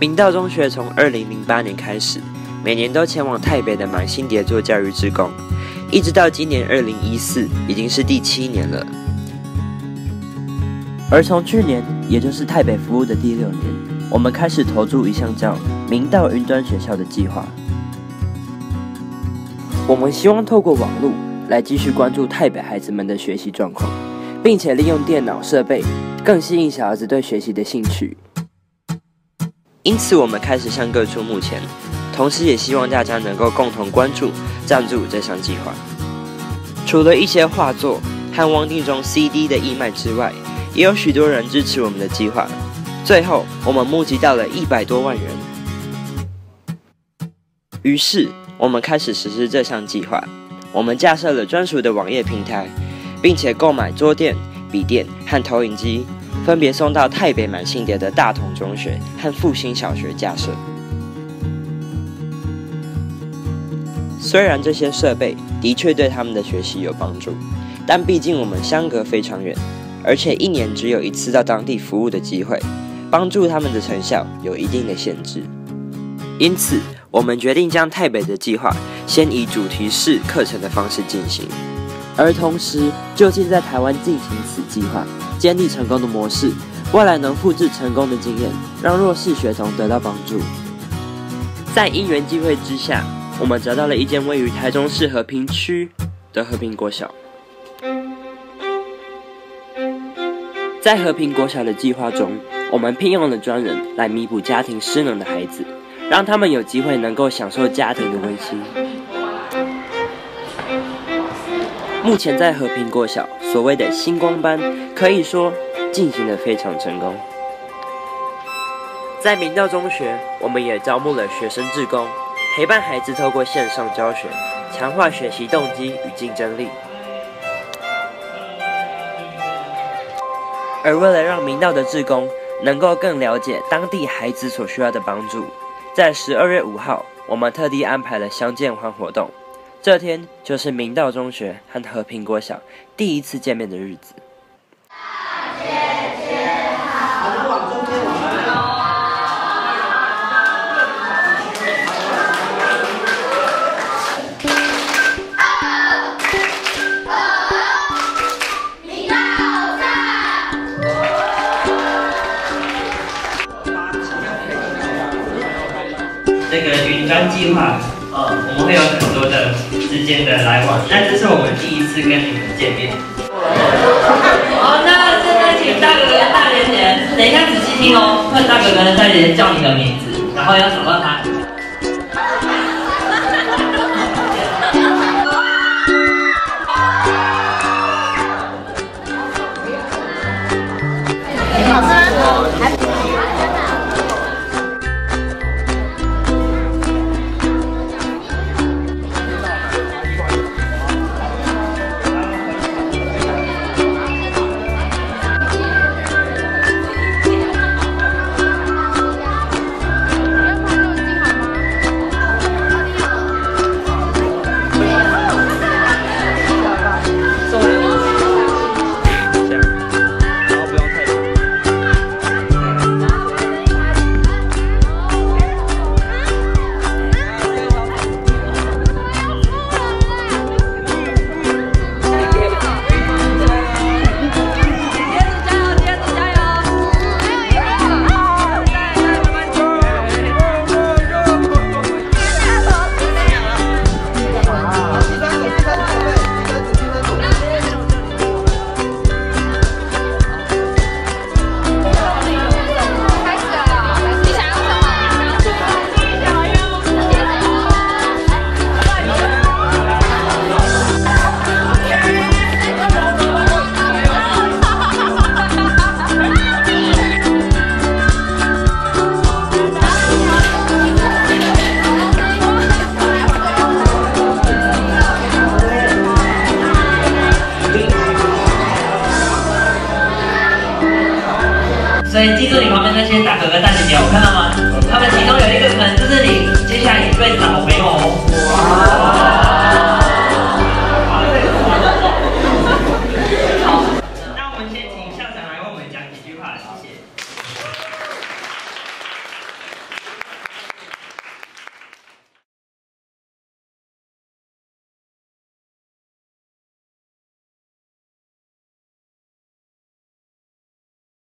明道中学从二零零八年开始，每年都前往台北的满星蝶做教育志工，一直到今年二零一四，已经是第七年了。而从去年，也就是台北服务的第六年，我们开始投注一项叫“明道云端学校”的计划。我们希望透过网络来继续关注台北孩子们的学习状况，并且利用电脑设备更吸引小孩子对学习的兴趣。因此，我们开始向各处募钱，同时也希望大家能够共同关注、赞助这项计划。除了一些画作和汪定中 CD 的义卖之外，也有许多人支持我们的计划。最后，我们募集到了一百多万元。于是，我们开始实施这项计划。我们架设了专属的网页平台，并且购买桌垫、笔垫和投影机。分别送到台北满信蝶的大同中学和复兴小学架设。虽然这些设备的确对他们的学习有帮助，但毕竟我们相隔非常远，而且一年只有一次到当地服务的机会，帮助他们的成效有一定的限制。因此，我们决定将台北的计划先以主题式课程的方式进行，而同时就近在台湾进行此计划。建立成功的模式，未来能复制成功的经验，让弱势学童得到帮助。在因缘际会之下，我们找到了一间位于台中市和平区的和平国小。在和平国小的计划中，我们聘用了专人来弥补家庭失能的孩子，让他们有机会能够享受家庭的温馨。目前在和平国小所谓的星光班，可以说进行的非常成功。在明道中学，我们也招募了学生志工，陪伴孩子透过线上教学，强化学习动机与竞争力。而为了让明道的志工能够更了解当地孩子所需要的帮助，在十二月五号，我们特地安排了相见欢活动。这天就是明道中学和和平国小第一次见面的日子。这个云端计划，我们会有很多的。之间的来往，那这是我们第一次跟你们见面。好，那现在请大哥哥、大姐姐，等一下仔细听哦，问大哥哥、大姐姐叫你的名字，然后要找到他。记住，你旁边那些大哥哥大姐姐，有看到吗？他们其中有一个可能就是你，接下来会倒霉哦。